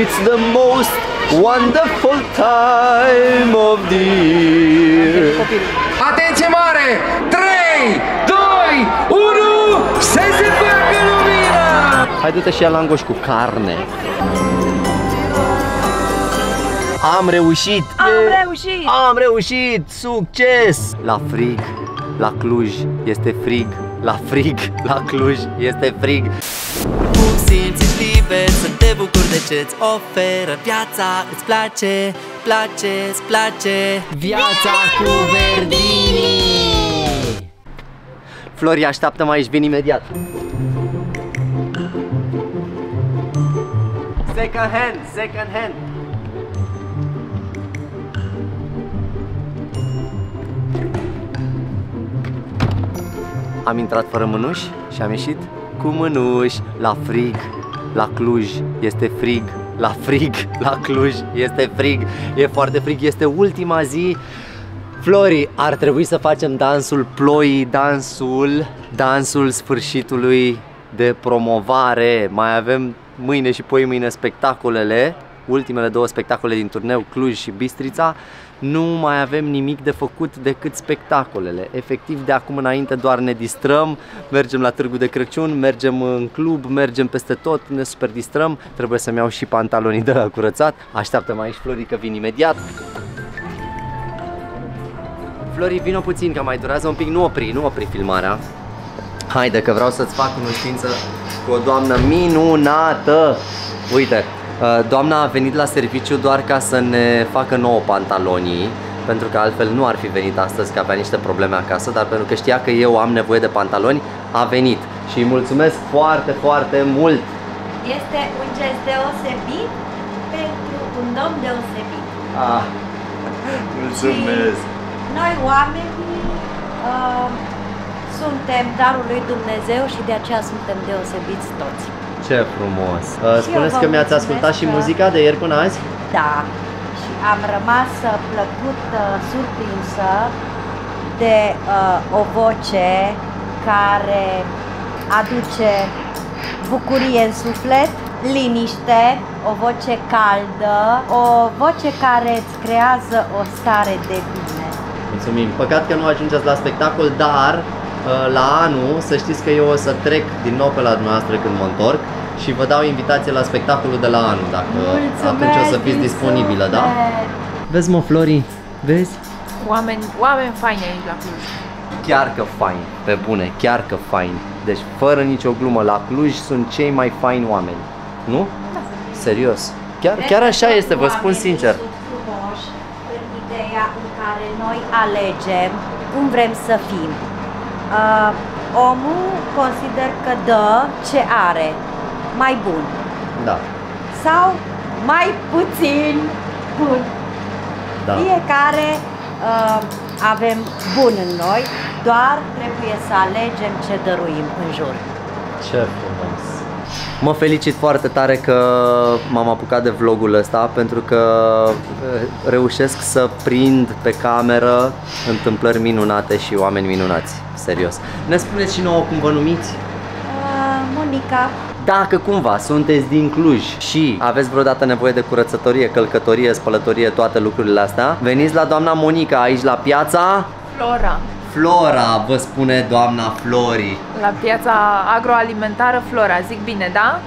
It's the most wonderful time of the year Atenție mare! 3, 2, 1, se facă lumina! Hai du-te și ia langoș cu carne Am reușit! Am reușit! Am reușit! Succes! La frig, la Cluj este frig La frig, la Cluj este frig. Cum simți liber să te bucuri de ce-ți oferă viața Îți place, place, îți place Viața cu Verdini Flori, așteaptă-mă aici, vin imediat. Second hand, second hand Am intrat fără mânuși și am ieșit cu mânuși la frig, la Cluj. Este frig, la frig, la Cluj. Este frig, e foarte frig, este ultima zi. Flori, ar trebui să facem dansul ploii, dansul, dansul sfârșitului de promovare. Mai avem mâine și poi mâine spectacolele, ultimele două spectacole din turneu, Cluj și Bistrița. Nu mai avem nimic de făcut decât spectacolele. Efectiv, de acum înainte doar ne distrăm, mergem la Târgu de Crăciun, mergem în club, mergem peste tot, ne super distrăm. Trebuie să-mi iau și pantalonii de la curățat. Așteaptă-mă aici, Flori, că vin imediat. Flori, vino puțin, că mai durează un pic, nu opri, nu opri filmarea. Haide, că vreau să-ți fac cunoștință cu o doamnă minunată. Uite, uh, doamna a venit la serviciu doar ca să ne facă nouă pantalonii, pentru că altfel nu ar fi venit astăzi, că avea niște probleme acasă, dar pentru că știa că eu am nevoie de pantaloni, a venit. Și îi mulțumesc foarte, foarte mult. Este un gest deosebit pentru un domn deosebit. Ah, mulțumesc. Noi oamenii uh, suntem darul lui Dumnezeu și de aceea suntem deosebiți toți. Ce frumos. Uh, eu Spuneți vă că mi-ați mulțumesc ascultat și că- muzica de ieri până azi? Da, și am rămas uh, plăcut uh, surprinsă de uh, o voce care aduce bucurie în suflet, liniște, o voce caldă, o voce care îți creează o stare de bine. Mulțumim. Păcat că nu ajungeți la spectacol, dar uh, la anul să știți că eu o să trec din nou pe la dumneavoastră când mă întorc și vă dau invitație la spectacolul de la anul, dacă atunci o să fiți din disponibilă, da? suflet. Vezi mă, Flori, vezi? Oameni, oameni faini aici la Cluj. Chiar că fain, pe bune, chiar că fain. Deci, fără nicio glumă, la Cluj sunt cei mai faini oameni, nu? Da. Serios. Chiar, chiar așa este, vă spun Oamenii sincer. Sunt frumoși în ideea în care noi alegem cum vrem să fim. Uh, omul consider că dă ce are mai bun Da, sau mai puțin bun. da. Fiecare uh, avem bun în noi, doar trebuie să alegem ce dăruim în jur. Ce frumos! Mă felicit foarte tare că m-am apucat de vlogul ăsta pentru că eh, reușesc să prind pe cameră întâmplări minunate și oameni minunați. Serios. Ne spuneți și nouă cum vă numiți? Uh, Monica, Dacă cumva sunteți din Cluj și aveți vreodată nevoie de curățătorie, călcătorie, spălătorie, toate lucrurile astea, veniți la doamna Monica aici la piața Flora. Flora, vă spune doamna Flori. La piața agroalimentară Flora. Zic bine, da?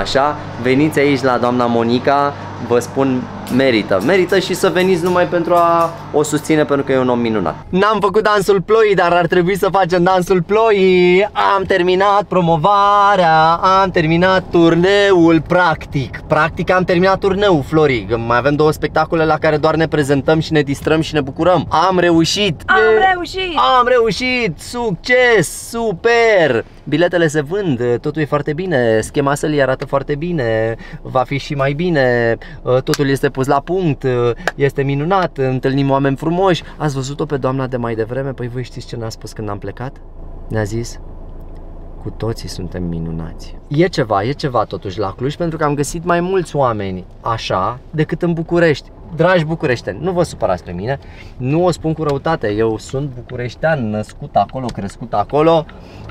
Așa, veniți aici la doamna Monica, vă spun merită. Merită și să veniți numai pentru a o susține pentru că e un om minunat. N-am făcut dansul ploii, dar ar trebui să facem dansul ploii. Am terminat promovarea, am terminat turneul practic. Practic am terminat turneul, Flori. Că Mai avem două spectacole la care doar ne prezentăm și ne distrăm și ne bucurăm. Am reușit! am E- reușit! am reușit! Succes! Super! Biletele se vând, totul e foarte bine, schema sălii arată foarte bine, va fi și mai bine, totul este pus la punct, este minunat, întâlnim oameni frumoși. Ați văzut-o pe doamna de mai devreme? Păi voi știți ce ne-a spus când am plecat? Ne-a zis, cu toții suntem minunați. E ceva, e ceva totuși la Cluj pentru că am găsit mai mulți oameni așa decât în București. Dragi bucureșteni, nu vă supărați pe mine, nu o spun cu răutate, eu sunt bucureștean, născut acolo, crescut acolo,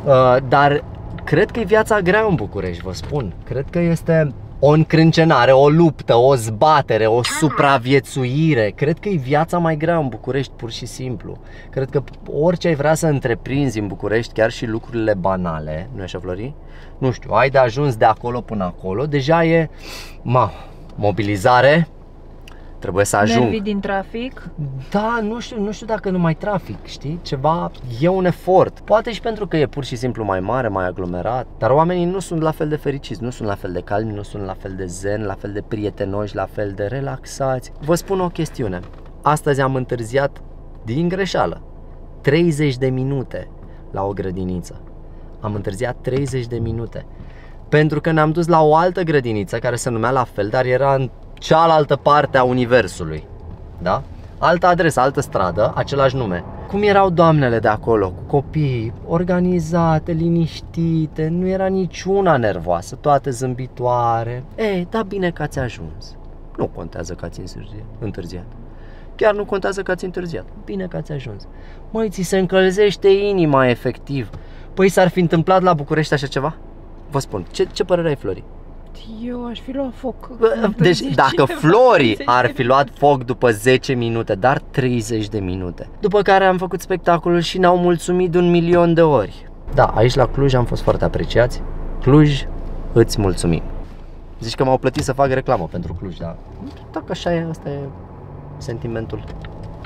uh, dar cred că e viața grea în București, vă spun. Cred că este o încrâncenare, o luptă, o zbatere, o supraviețuire. Cred că e viața mai grea în București, pur și simplu. Cred că orice ai vrea să întreprinzi în București, chiar și lucrurile banale, nu așa, Flori? Nu știu, ai de ajuns de acolo până acolo, deja e, ma, mobilizare, trebuie să ajung. Nervii din trafic. Da, nu știu, nu știu dacă nu mai trafic, știi? Ceva e un efort. Poate și pentru că e pur și simplu mai mare, mai aglomerat, dar oamenii nu sunt la fel de fericiți, nu sunt la fel de calmi, nu sunt la fel de zen, la fel de prietenoși, la fel de relaxați. Vă spun o chestiune. Astăzi am întârziat din greșeală 30 de minute la o grădiniță. Am întârziat 30 de minute. Pentru că ne-am dus la o altă grădiniță care se numea la fel, dar era în cealaltă parte a universului. Da? Altă adresă, altă stradă, același nume. Cum erau doamnele de acolo, cu copii, organizate, liniștite, nu era niciuna nervoasă, toate zâmbitoare. Ei, da bine că ați ajuns. Nu contează că ați întârziat. întârziat. Chiar nu contează că ați întârziat. Bine că ați ajuns. Măi, ți se încălzește inima efectiv. Păi s-ar fi întâmplat la București așa ceva? Vă spun, ce, ce părere ai, Flori? Eu aș fi luat foc. Deci dacă Flori ar fi luat foc după 10 minute, dar 30 de minute. După care am făcut spectacolul și ne-au mulțumit de un milion de ori. Da, aici la Cluj am fost foarte apreciați. Cluj, îți mulțumim. Zici că m-au plătit să fac reclamă pentru Cluj, dar dacă așa e, asta e sentimentul.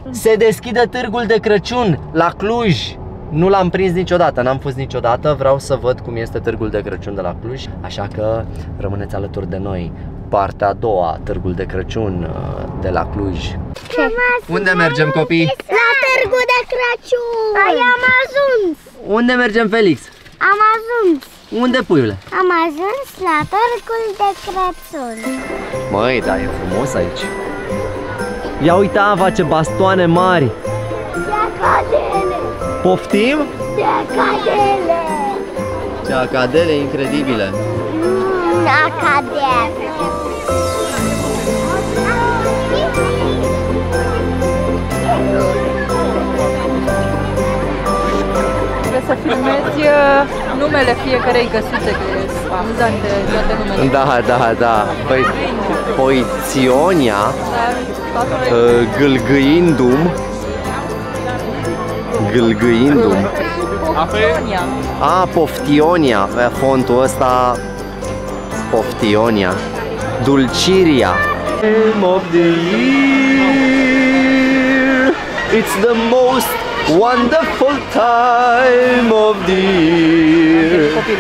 Se deschide târgul de Crăciun la Cluj. Nu l-am prins niciodată, n-am fost niciodată, vreau să văd cum este târgul de Crăciun de la Cluj, așa că rămâneți alături de noi. Partea a doua, târgul de Crăciun uh, de la Cluj. Unde mergem, copii? La târgul de Crăciun! Ai am ajuns! Unde mergem, Felix? Am ajuns! Unde, puiule? Am ajuns la târgul de Crăciun. Măi, da, e frumos aici. Ia uita, face bastoane mari. De acadele! Poftim? De șacadele! Ce șacadele incredibile. Mm, acadele! Trebuie să filmezi uh, numele fiecarei găsuțe, că e amuzante toate numele. Da, da, da. Păi, Poiționia, Dar toată uh, gâlgâindu-m, gâlgâindu-m. Poftonia. A, Poftionia, e, fontul ăsta Poftionia Dulciria Time of the year It's the most wonderful time of the year Copil.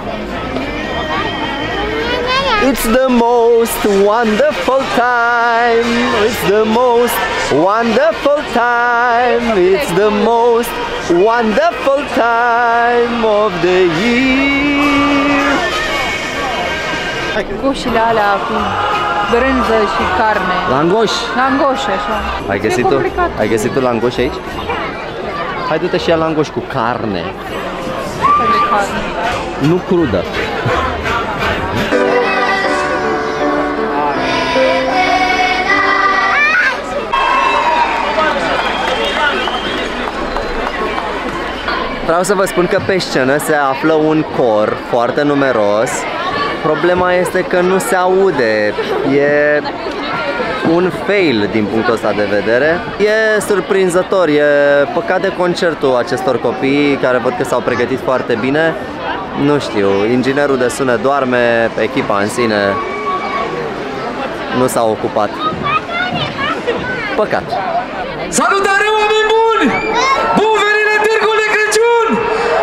It's the most wonderful time It's the most wonderful time It's the most wonderful time of the year Goșile alea cu brânză și carne. Langoș Langoș, așa. Ai E găsit tu? complicat. Ai găsit tu langoș aici? Hai du-te și ia langoș cu carne Fel de carne. Nu crudă Vreau să vă spun că pe scenă se află un cor foarte numeros. Problema este că nu se aude. E un fail din punctul ăsta de vedere. E surprinzător, e păcat de concertul acestor copii care văd că s-au pregătit foarte bine. Nu știu, inginerul de sunet doarme, echipa în sine nu s-a ocupat. Păcat. Salutare oameni buni! Bun venit la Târgul de Crăciun!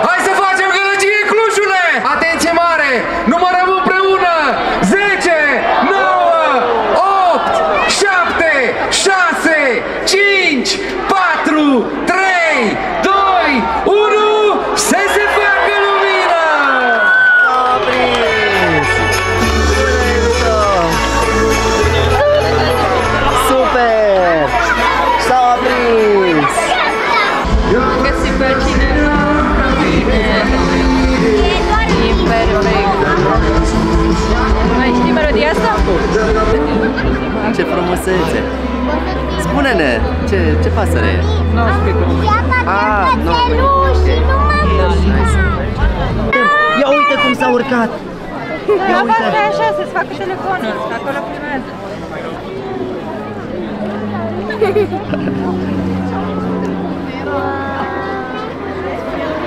Hai să facem gălăgie Clujule! Atenție mare! Numărăm împreună! 10, 9, 8, 7, 6, 5, 4, 3, 2, 1, să se facă lumină! Super! S-au aprins! Găsi pe cineva. Imperfect. Mai știi melodia asta? Ce frumusețe! Spune-ne, ce, ce pasăre e? Nu știu cum. Iată Ah, nu. cățelușii, nu mă Ia uite cum s-a urcat! Ia uite! așa, să-ți facă telefonul, că acolo filmează.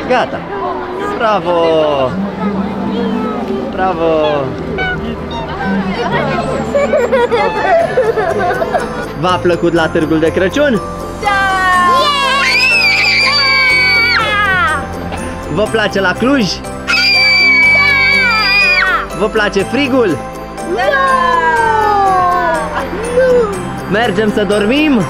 Gata! Bravo! Bravo! V-a plăcut la târgul de Crăciun? Vă place la Cluj? Vă place frigul? Mergem să dormim?